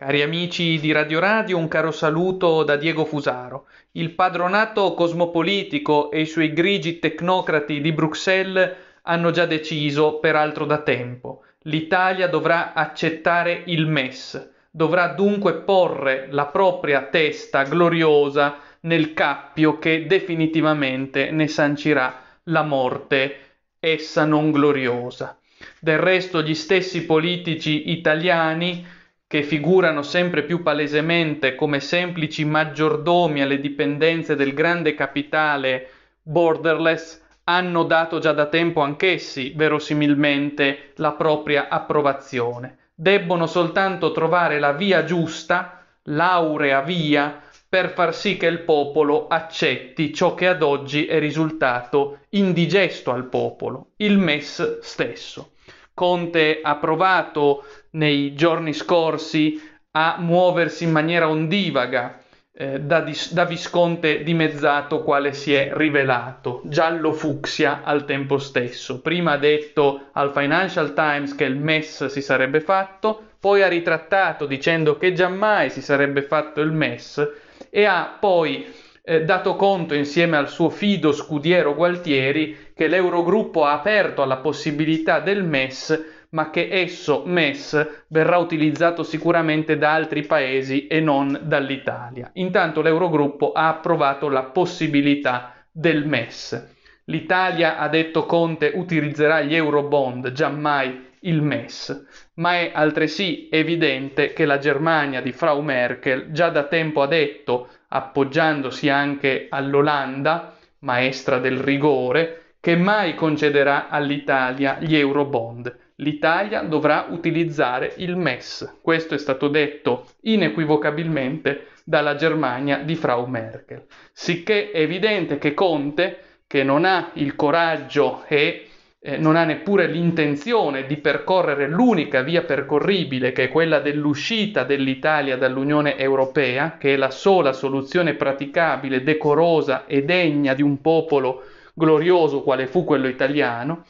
Cari amici di Radio Radio, un caro saluto da Diego Fusaro. Il padronato cosmopolitico e i suoi grigi tecnocrati di Bruxelles hanno già deciso, peraltro da tempo. L'Italia dovrà accettare il MES, dovrà dunque porre la propria testa gloriosa nel cappio che definitivamente ne sancirà la morte, essa non gloriosa. Del resto gli stessi politici italiani che figurano sempre più palesemente come semplici maggiordomi alle dipendenze del grande capitale borderless, hanno dato già da tempo anch'essi, verosimilmente, la propria approvazione. Debbono soltanto trovare la via giusta, l'aurea via, per far sì che il popolo accetti ciò che ad oggi è risultato indigesto al popolo, il MES stesso. Conte ha provato nei giorni scorsi a muoversi in maniera ondivaga eh, da, da, Visconte dimezzato quale si è rivelato, giallo fucsia al tempo stesso. Prima ha detto al Financial Times che il MES si sarebbe fatto, poi ha ritrattato dicendo che giammai si sarebbe fatto il MES e ha poi eh, dato conto insieme al suo fido scudiero Gualtieri che l'Eurogruppo ha aperto alla possibilità del MES ma che esso, MES, verrà utilizzato sicuramente da altri paesi e non dall'Italia. Intanto l'Eurogruppo ha approvato la possibilità del MES. L'Italia, ha detto Conte, utilizzerà gli Eurobond, giammai il MES, ma è altresì evidente che la Germania di Frau Merkel già da tempo ha detto, appoggiandosi anche all'Olanda, maestra del rigore, che mai concederà all'Italia gli Eurobond. L'Italia dovrà utilizzare il MES. Questo è stato detto inequivocabilmente dalla Germania di Frau Merkel. Sicché è evidente che Conte, che non ha il coraggio e eh, non ha neppure l'intenzione di percorrere l'unica via percorribile, che è quella dell'uscita dell'Italia dall'Unione Europea, che è la sola soluzione praticabile, decorosa e degna di un popolo glorioso quale fu quello italiano,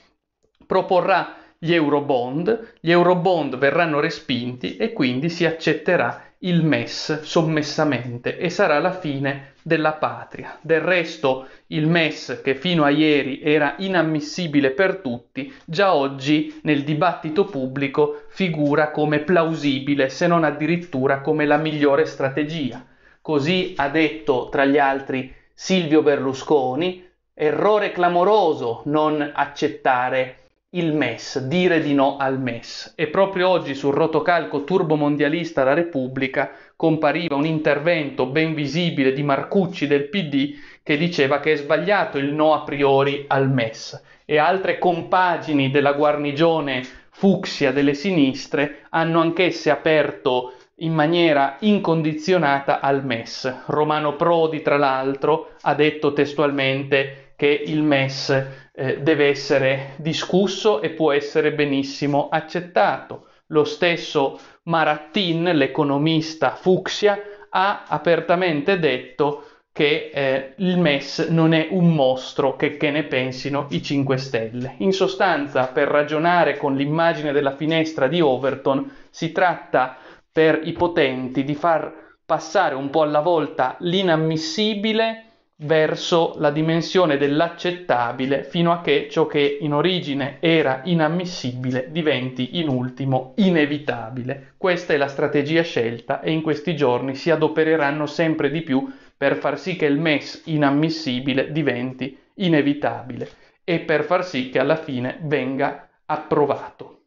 proporrà gli eurobond, gli eurobond verranno respinti e quindi si accetterà il MES sommessamente e sarà la fine della patria. Del resto il MES che fino a ieri era inammissibile per tutti, già oggi nel dibattito pubblico figura come plausibile, se non addirittura come la migliore strategia. Così ha detto tra gli altri Silvio Berlusconi, errore clamoroso non accettare il MES, dire di no al MES. E proprio oggi sul rotocalco turbomondialista La Repubblica compariva un intervento ben visibile di Marcucci del PD che diceva che è sbagliato il no a priori al MES e altre compagini della guarnigione fucsia delle sinistre hanno anch'esse aperto in maniera incondizionata al MES. Romano Prodi, tra l'altro, ha detto testualmente che il MES eh, deve essere discusso e può essere benissimo accettato. Lo stesso Marattin, l'economista Fucsia, ha apertamente detto che eh, il MES non è un mostro che, che ne pensino i 5 Stelle. In sostanza, per ragionare con l'immagine della finestra di Overton, si tratta per i potenti di far passare un po' alla volta l'inammissibile verso la dimensione dell'accettabile fino a che ciò che in origine era inammissibile diventi in ultimo inevitabile. Questa è la strategia scelta e in questi giorni si adopereranno sempre di più per far sì che il MES inammissibile diventi inevitabile e per far sì che alla fine venga approvato.